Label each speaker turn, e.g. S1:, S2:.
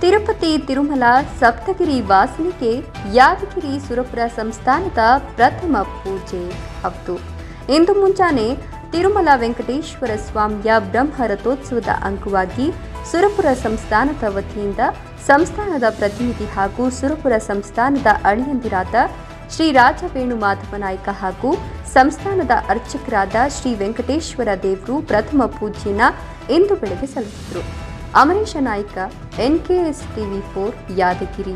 S1: ತಿರುಪತಿ ತಿರುಮಲ ಸಪ್ತಗಿರಿ ವಾಸನಿಗೆ ಯಾದಗಿರಿ ಸುರಪುರ ಸಂಸ್ಥಾನದ ಪ್ರಥಮ ಪೂಜೆ ಹೌದು. ಇಂದು ಮುಂಜಾನೆ ತಿರುಮಲ ವೆಂಕಟೇಶ್ವರ ಸ್ವಾಮಿಯ ಬ್ರಹ್ಮ ರಥೋತ್ಸವದ ಅಂಗವಾಗಿ ಸುರಪುರ ಸಂಸ್ಥಾನದ ವತಿಯಿಂದ ಸಂಸ್ಥಾನದ ಪ್ರತಿನಿಧಿ ಹಾಗೂ ಸುರಪುರ ಸಂಸ್ಥಾನದ ಅಳಿಯಂದಿರಾದ ಶ್ರೀ ರಾಜವೇಣು ಮಾಧವ ನಾಯ್ಕ ಹಾಗೂ ಸಂಸ್ಥಾನದ ಅರ್ಚಕರಾದ ಶ್ರೀ ವೆಂಕಟೇಶ್ವರ ದೇವರು ಪ್ರಥಮ ಪೂಜೆಯನ್ನ ಇಂದು ಬೆಳಗ್ಗೆ ಸಲ್ಲಿಸಿದರು. Amaresha Nayka N K S TV four Yadgir